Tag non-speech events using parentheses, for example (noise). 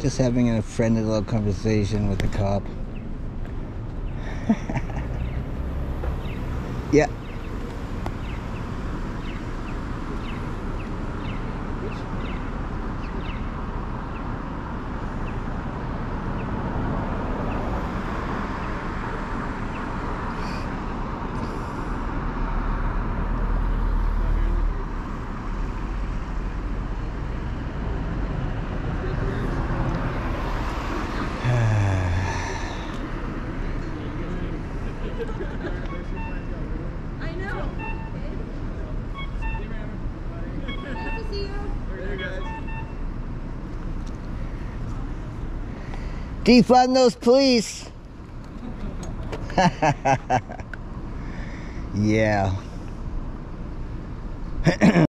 Just having a friendly little conversation with the cop. (laughs) yeah. I know. Nice to see you. Defund those police. (laughs) yeah. (clears throat)